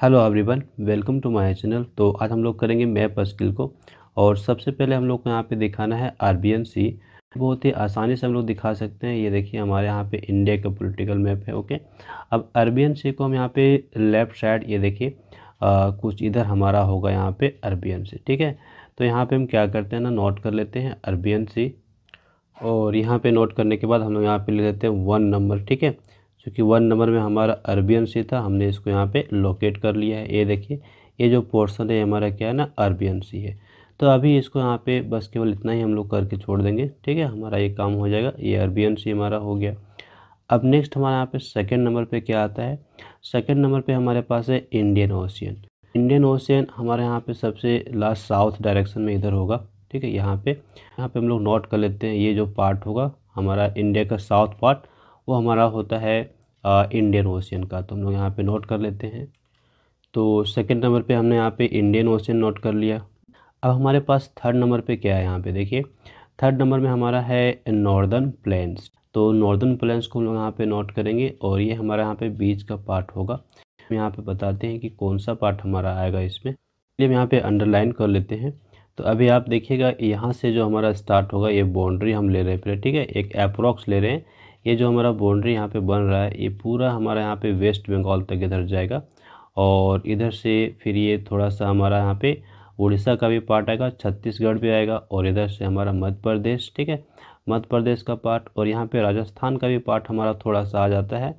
Hello everyone, welcome to my channel. तो आज हम लोग करेंगे मैप स्किल को, और सबसे पहले हम लोग को यहाँ पे दिखाना है आर सी बहुत ही आसानी से हम लोग दिखा सकते हैं। ये देखिए, हमारे यहाँ पे इंडिया का पॉलिटिकल मैप है, ओके? अब अरबियन सी को हम यहाँ पे लेफ़्ट साइड, ये देखिए कुछ इधर हमारा होगा यहाँ पे अरबियन सी ठीक है? तो यहाँ पर हम क्या करते हैं ना, नोट कर लेते हैं अरबियन सी और यहाँ पर नोट करने के बाद हम लोग यहाँ पर ले लेते हैं वन नंबर, ठीक है? क्योंकि वन नंबर में हमारा अरबियन सी था, हमने इसको यहाँ पे लोकेट कर लिया है। ये देखिए, ये जो पोर्शन है हमारा क्या है ना, अरबियन सी है। तो अभी इसको यहाँ पे बस केवल इतना ही हम लोग करके छोड़ देंगे, ठीक है? हमारा ये काम हो जाएगा, ये अरबियन सी हमारा हो गया। अब नेक्स्ट हमारे यहाँ पे सेकेंड नंबर पे क्या आता है? सेकेंड नंबर पे हमारे पास है इंडियन ओशियन इंडियन ओशियन हमारे यहाँ पे सबसे लास्ट साउथ डायरेक्शन में इधर होगा, ठीक है? यहाँ पे यहाँ पे हम लोग नोट कर लेते हैं, ये जो पार्ट होगा, हमारा इंडिया का साउथ पार्ट वो हमारा होता है इंडियन ओशियन का। तो हम लोग यहाँ पे नोट कर लेते हैं। तो सेकंड नंबर पे हमने यहाँ पे इंडियन ओशियन नोट कर लिया। अब हमारे पास थर्ड नंबर पे क्या है यहाँ पे? देखिए थर्ड नंबर में हमारा है नॉर्दर्न प्लेन्स तो नॉर्दर्न प्लेन्स को हम लोग यहाँ पे नोट करेंगे और ये हमारा यहाँ पे बीच का पार्ट होगा। हम यहाँ पे बताते हैं कि कौन सा पार्ट हमारा आएगा इसमें। चलिए हम यहाँ पे अंडरलाइन कर लेते हैं। तो अभी आप देखिएगा, यहाँ से जो हमारा स्टार्ट होगा, ये बाउंड्री हम ले रहे हैं। फिर ठीक है, एक अप्रोक्स ले रहे हैं। ये जो हमारा बाउंड्री यहाँ पे बन रहा है, ये पूरा हमारा यहाँ पे वेस्ट बंगाल तक इधर जाएगा। और इधर से फिर ये थोड़ा सा हमारा यहाँ पे उड़ीसा का भी पार्ट आएगा, छत्तीसगढ़ भी आएगा और इधर से हमारा मध्य प्रदेश, ठीक है? मध्य प्रदेश का पार्ट और यहाँ पे राजस्थान का भी पार्ट हमारा थोड़ा सा आ जाता है।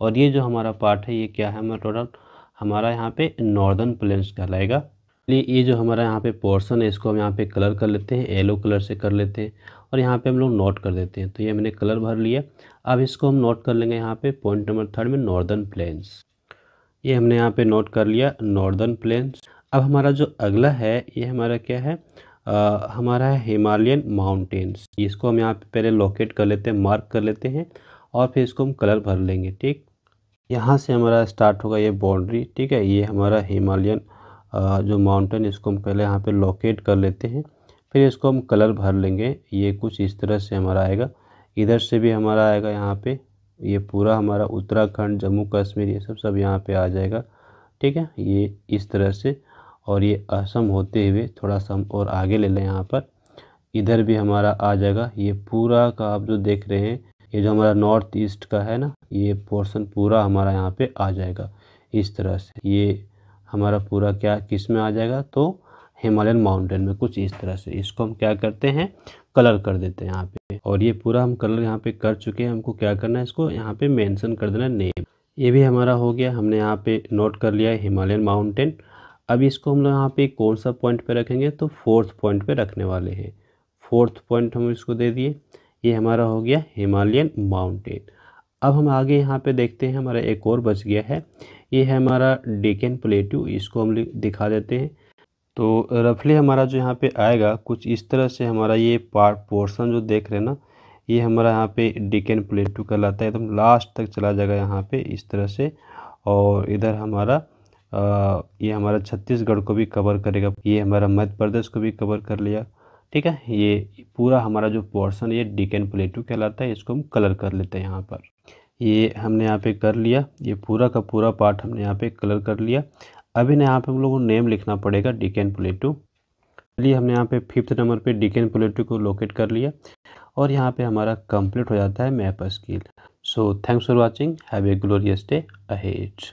और ये जो हमारा पार्ट है, ये क्या है, हमारा टोटल हमारा यहाँ पे नॉर्दर्न प्लेन्स कहलाएगा। ये जो हमारा यहाँ पे पोर्सन है इसको हम यहाँ पे कलर कर लेते हैं येलो कलर से कर लेते हैं और यहाँ पे हम लोग नोट कर देते हैं। तो ये मैंने कलर भर लिया। अब इसको हम नोट कर लेंगे यहाँ पे पॉइंट नंबर थर्ड में नॉर्दर्न प्लेन्स ये हमने यहाँ पे नोट कर लिया नॉर्दर्न प्लेन्स अब हमारा जो अगला है ये हमारा क्या है? आ, हमारा है हिमालयन माउंटेन्स इसको हम यहाँ पे पहले लोकेट कर लेते हैं मार्क कर लेते हैं और फिर इसको हम कलर भर लेंगे ठीक? यहाँ से हमारा स्टार्ट होगा ये बाउंड्री ठीक है? ये हमारा हिमालयन जो माउंटेन इसको हम पहले यहाँ पे लोकेट कर लेते हैं। फिर इसको हम कलर भर लेंगे। ये कुछ इस तरह से हमारा आएगा। इधर से भी हमारा आएगा यहाँ पे। ये पूरा हमारा उत्तराखंड, जम्मू कश्मीर, ये सब सब यहाँ पे आ जाएगा। ठीक है? ये इस तरह से। और ये असम होते हुए थोड़ा सा हम और आगे ले लें यहाँ पर। इधर भी हमारा आ जाएगा। ये पूरा का आप जो देख रहे हैं, ये जो हमारा नॉर्थ ईस्ट का है ना, ये पोर्शन पूरा हमारा यहाँ पे आ जाएगा। इस तरह से। ये हमारा पूरा क्या, किसमें आ जाएगा? तो हिमालयन माउंटेन में कुछ इस तरह से। इसको हम क्या करते हैं? कलर कर देते हैं यहाँ पे। और ये पूरा हम कलर यहाँ पे कर चुके हैं। हमको क्या करना है इसको? यहाँ पे मेंशन कर देना है नेम। ये भी हमारा हो गया। हमने यहाँ पे नोट कर लिया है हिमालयन माउंटेन। अब इसको हम लोग यहाँ पे कौन सा पॉइंट पे रखेंगे? तो फोर्थ पॉइंट पे रखने वाले हैं। फोर्थ पॉइंट हम इसको दे दिए। ये हमारा हो गया हिमालयन माउंटेन। अब हम आगे यहाँ पे देखते हैं। हमारा एक और बच गया है। ये है हमारा डेकन प्लेटू इसको हम दिखा देते हैं। तो रफली हमारा जो यहाँ पे आएगा कुछ इस तरह से हमारा ये पार्ट पोर्शन जो देख रहे हैं ना ये हमारा यहाँ पे डिकन प्लेटू कहलाता है। एकदम तो लास्ट तक चला जाएगा यहाँ पे इस तरह से। और इधर हमारा आ, ये हमारा छत्तीसगढ़ को भी कवर करेगा। ये हमारा मध्य प्रदेश को भी कवर कर लिया। ठीक है? ये पूरा हमारा जो पोर्सन ये डिकन प्लेटू कहलाता है इसको हम कलर कर लेते हैं यहाँ पर। ये हमने यहाँ पे कर लिया। ये पूरा का पूरा पार्ट हमने यहाँ पे कलर कर लिया। अभी यहाँ पे हम लोगों को नेम लिखना पड़ेगा डिकेन प्लेटू चलिए हमने यहाँ पे फिफ्थ नंबर पे डिकेन प्लेटू को लोकेट कर लिया और यहाँ पे हमारा कंप्लीट हो जाता है map skill so thanks for watching have a glorious day ahead